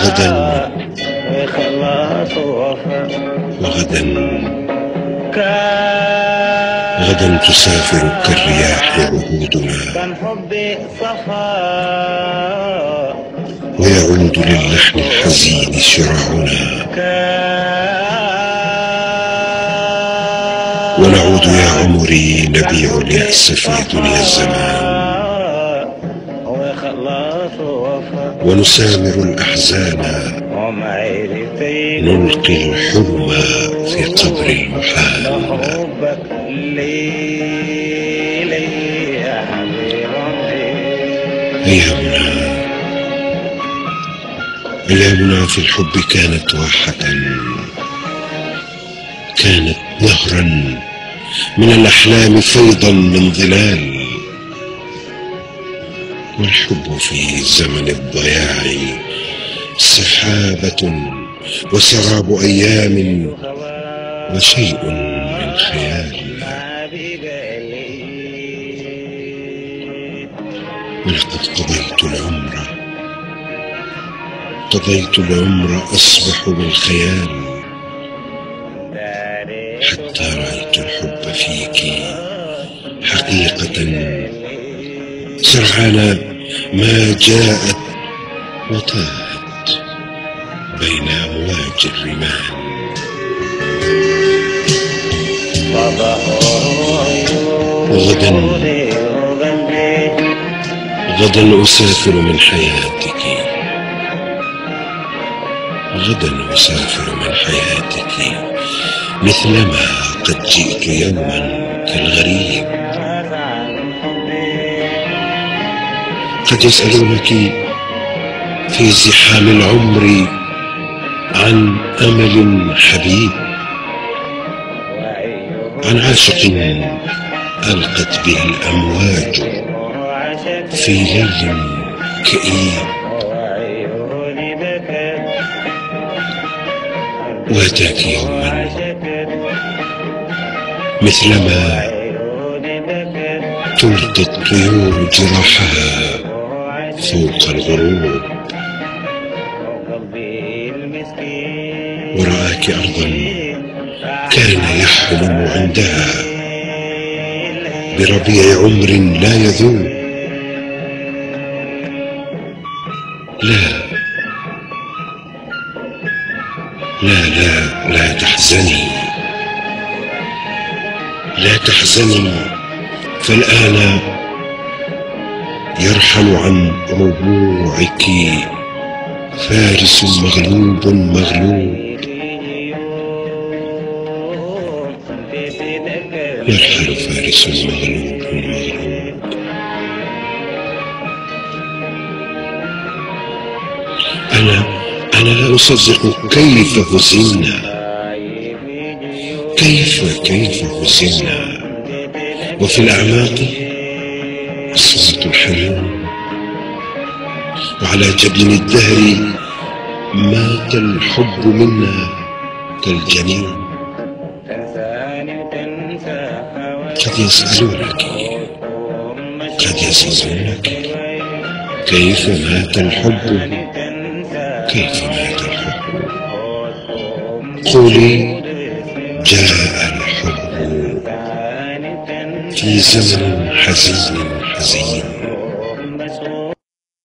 وغدا وغدا غدا تسافر كالرياح عهودنا ويعود للحن الحزين شراعنا ونعود يا عمري نبيع اليأس في دنيا الزمان. ونسامر الأحزان نلقي الحلم في قبر المحال أيامنا أيامنا في الحب كانت واحة كانت نهرا من الأحلام فيضا من ظلال. والحب في زمن الضياع سحابة وسراب أيام وشيء من خيال. ولقد قضيت العمر قضيت العمر أصبح بالخيال. حتى رأيت الحب فيك حقيقة سرعان ما جاءت وتاهت بين أمواج الرمال. وغدا غدا أسافر من حياتك. غدا أسافر من حياتك. مثلما قد جئت يوما كالغريب. قد يسألونك في زحام العمر عن أمل حبيب. عن عاشق ألقت به الأمواج في ليل كئيب. وأتاك يوما مثلما تلقي الطيور جراحها. فوق الغروب. ورآك أرضا كان يحلم عندها بربيع عمر لا يذوب. لا. لا لا لا تحزني. لا تحزني. فالآن يرحل عن ربوعك فارس مغلوب مغلوب. يرحل فارس مغلوب مغلوب. أنا أنا لا أصدق كيف هزمنا كيف كيف هزمنا وفي الأعماق صوت الحنون وعلى جبين الدهر مات الحب منا كالجنين. قد يسألونك قد يسألونك كيف مات الحب؟ كيف مات الحب؟ قولي جاء الحب في زمن حزين. حزين